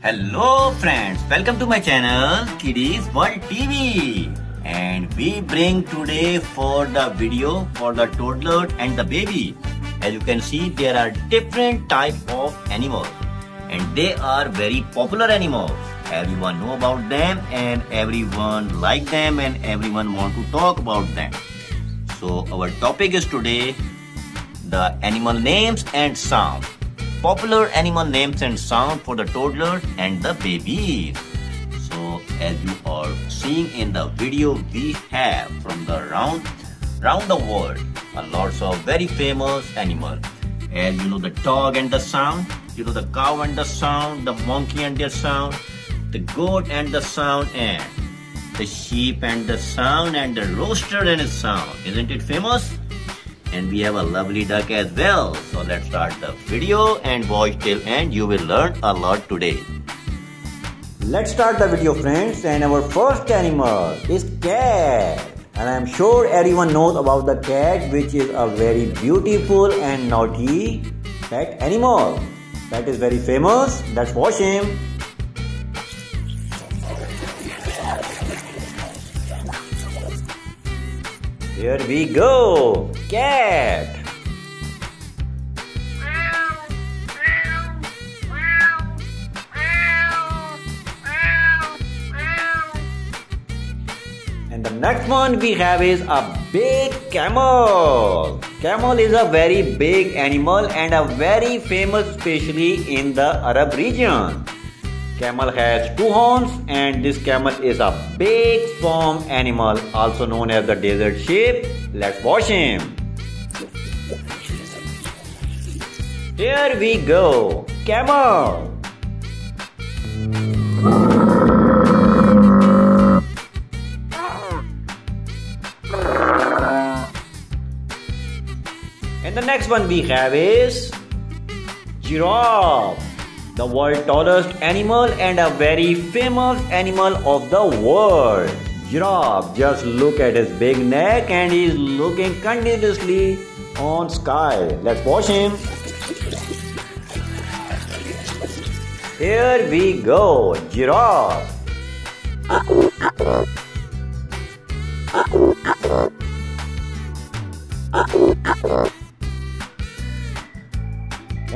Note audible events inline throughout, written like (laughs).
Hello friends, welcome to my channel Kidiez World TV and we bring today for the video for the toddler and the baby. As you can see there are different type of animals and they are very popular animals. Everyone know about them and everyone like them and everyone want to talk about them. So our topic is today the animal names and sound popular animal names and sound for the toddlers and the babies. So as you are seeing in the video, we have from the round, round the world, a lots of very famous animals. As you know the dog and the sound, you know the cow and the sound, the monkey and their sound, the goat and the sound, and the sheep and the sound, and the rooster and its sound. Isn't it famous? And we have a lovely duck as well. So let's start the video and watch till end. You will learn a lot today. Let's start the video friends and our first animal is cat. And I'm sure everyone knows about the cat which is a very beautiful and naughty pet animal. That is very famous. Let's watch him. Here we go. Cat. And the next one we have is a big camel. Camel is a very big animal and a very famous especially in the Arab region. Camel has two horns and this camel is a big farm animal also known as the desert sheep. Let's watch him. Here we go. Camel. And the next one we have is giraffe the world's tallest animal and a very famous animal of the world. Giraffe, just look at his big neck and he's looking continuously on sky. Let's watch him. Here we go, giraffe.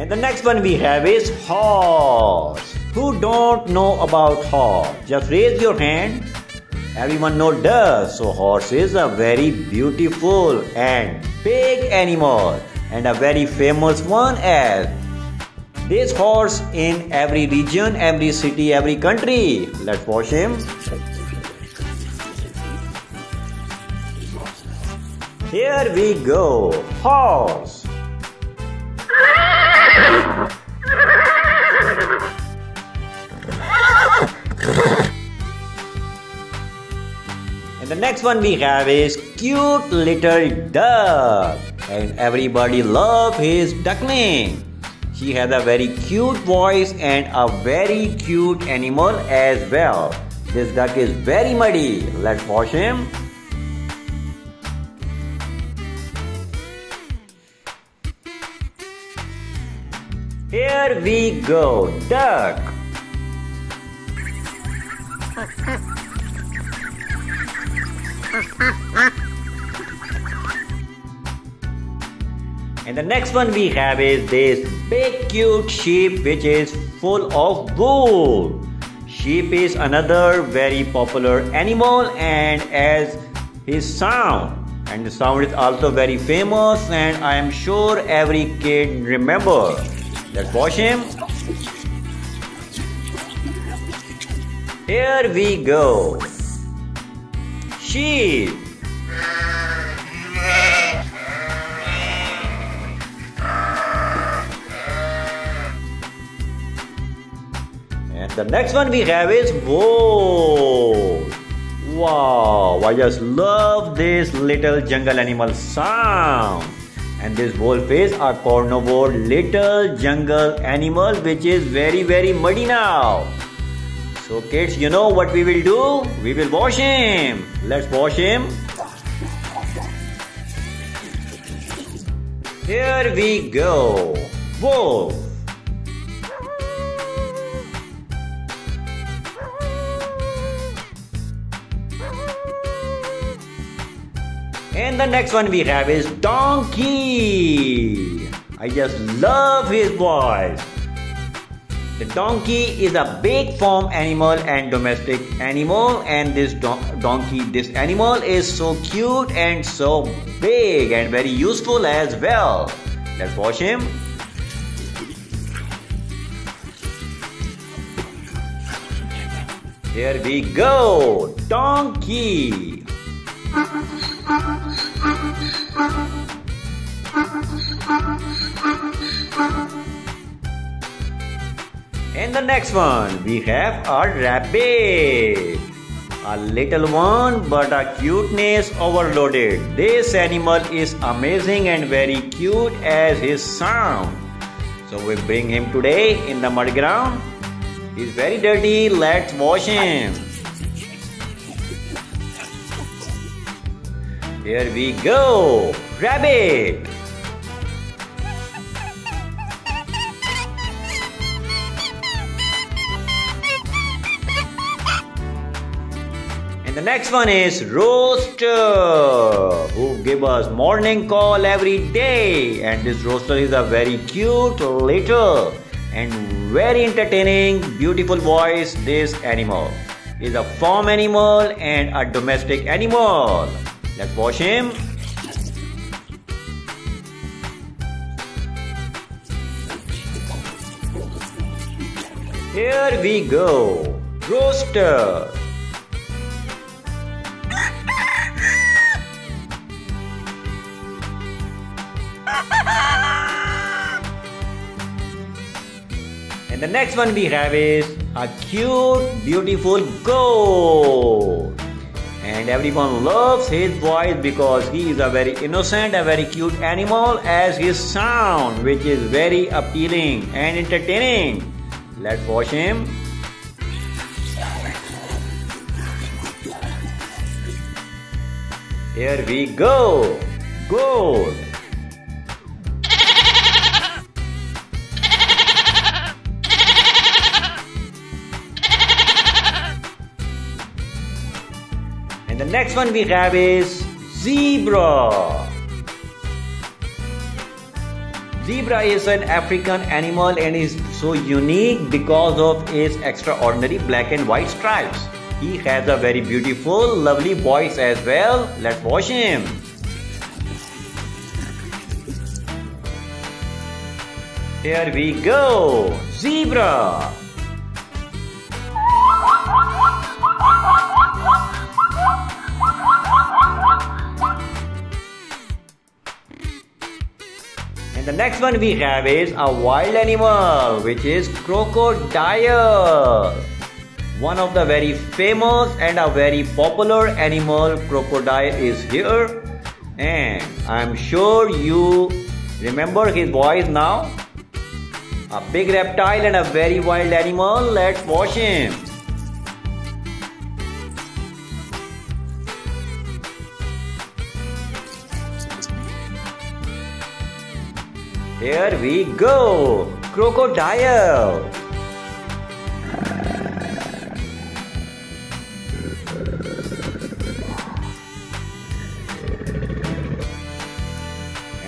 And the next one we have is horse. Who don't know about horse? Just raise your hand. Everyone know does. So horse is a very beautiful and big animal and a very famous one as this horse in every region, every city, every country. Let's watch him. Here we go. Horse. Next one we have is cute little duck. And everybody love his duckling. He has a very cute voice and a very cute animal as well. This duck is very muddy. Let's wash him. Here we go, duck. (laughs) (laughs) And the next one we have is this big cute sheep which is full of wool. Sheep is another very popular animal and as his sound and the sound is also very famous and I am sure every kid remember. Let's watch him. Here we go. Sheep. The next one we have is bull. Wow, I just love this little jungle animal sound. And this wolf is a carnivore little jungle animal which is very very muddy now. So kids, you know what we will do? We will wash him. Let's wash him. Here we go. Wolf. And the next one we have is Donkey. I just love his voice. The donkey is a big farm animal and domestic animal and this don donkey, this animal is so cute and so big and very useful as well. Let's watch him. Here we go, donkey. Uh, uh, uh. And the next one, we have a rabbit. A little one, but a cuteness overloaded. This animal is amazing and very cute as his sound. So we bring him today in the mud ground. He's very dirty. Let's wash him. Here we go. Rabbit. The next one is Roaster, who give us morning call every day. And this Roaster is a very cute little and very entertaining, beautiful voice. This animal is a farm animal and a domestic animal. Let's watch him. Here we go. Roaster. The next one we have is a cute, beautiful goat. And everyone loves his voice because he is a very innocent, a very cute animal as his sound, which is very appealing and entertaining. Let's watch him. Here we go. Goat. Next one we have is zebra. Zebra is an African animal and is so unique because of its extraordinary black and white stripes. He has a very beautiful, lovely voice as well. Let's watch him. Here we go, zebra. And the next one we have is a wild animal, which is crocodile. One of the very famous and a very popular animal, crocodile, is here. And I'm sure you remember his voice now. A big reptile and a very wild animal. Let's watch him. Here we go, crocodile.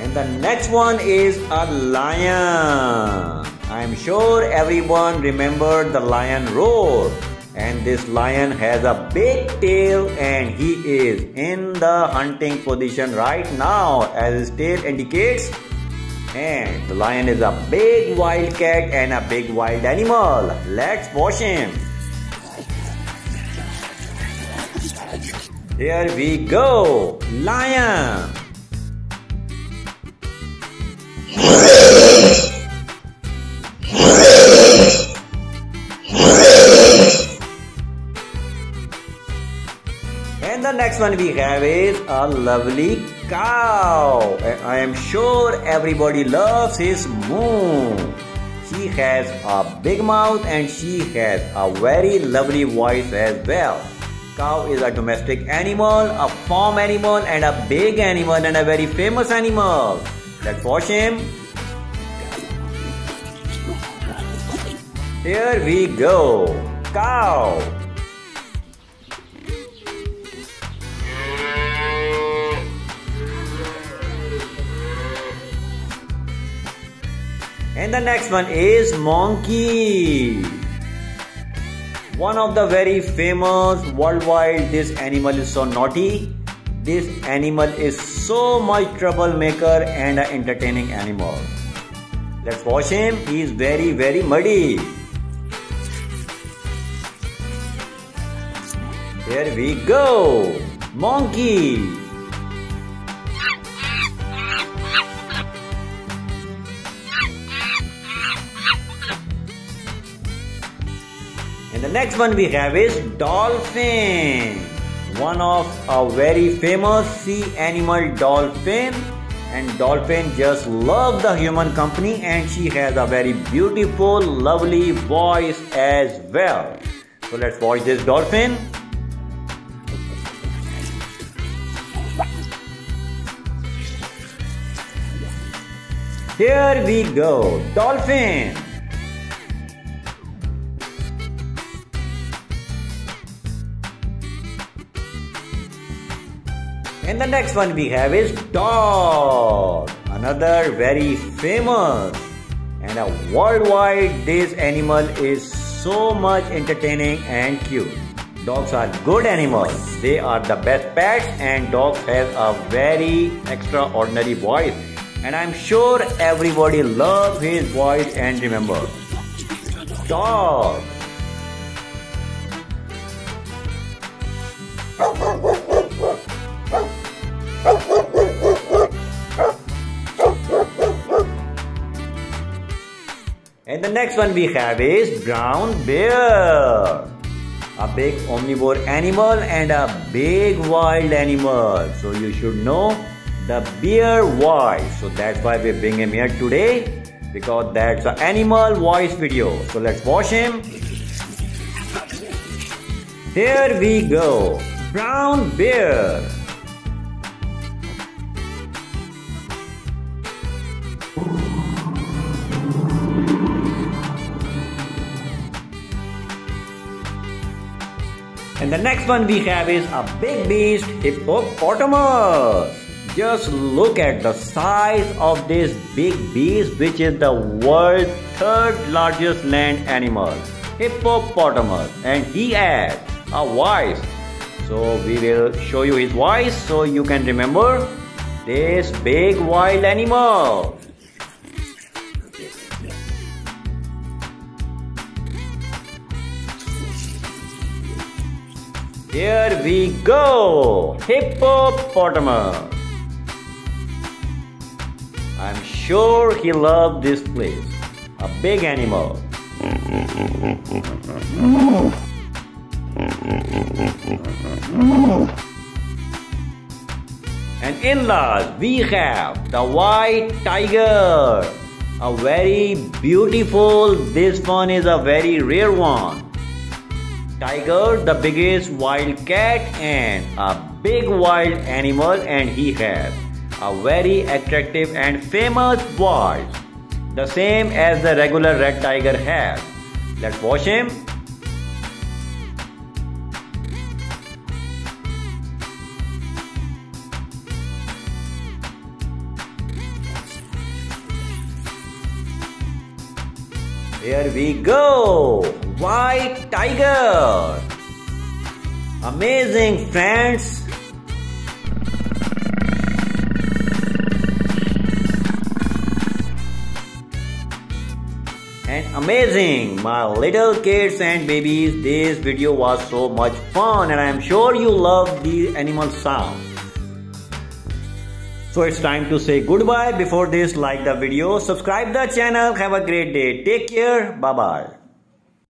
And the next one is a lion. I'm sure everyone remembered the lion roar. And this lion has a big tail and he is in the hunting position right now as his tail indicates and the lion is a big wild cat and a big wild animal. Let's watch him. Here we go. Lion. And the next one we have is a lovely cow. I am sure everybody loves his moo. She has a big mouth and she has a very lovely voice as well. Cow is a domestic animal, a farm animal, and a big animal and a very famous animal. Let's watch him. Here we go. Cow. And the next one is monkey. One of the very famous worldwide, this animal is so naughty. This animal is so much troublemaker and an entertaining animal. Let's watch him. He is very, very muddy. Here we go. Monkey. Next one we have is dolphin. One of a very famous sea animal dolphin. And dolphin just love the human company and she has a very beautiful, lovely voice as well. So let's watch this dolphin. Here we go, dolphin. And the next one we have is dog. Another very famous and a worldwide this animal is so much entertaining and cute. Dogs are good animals. They are the best pets and dogs have a very extraordinary voice. And I'm sure everybody loves his voice and remember. Dog. And the next one we have is brown bear. A big omnivore animal and a big wild animal. So you should know the bear voice. So that's why we bring him here today because that's an animal voice video. So let's watch him. Here we go. Brown bear. The next one we have is a big beast hippopotamus. Just look at the size of this big beast which is the world's third largest land animal. Hippopotamus and he has a voice. So we will show you his voice so you can remember this big wild animal. Here we go! Hippopotamus. I'm sure he loved this place. A big animal. And in last, we have the white tiger. A very beautiful, this one is a very rare one. Tiger, the biggest wild cat and a big wild animal and he has a very attractive and famous voice. The same as the regular red tiger has. Let's watch him. Here we go! White tiger! Amazing friends! And amazing! My little kids and babies, this video was so much fun and I am sure you love the animal sound. So it's time to say goodbye. Before this, like the video, subscribe the channel. Have a great day. Take care. Bye bye.